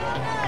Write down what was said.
Bye.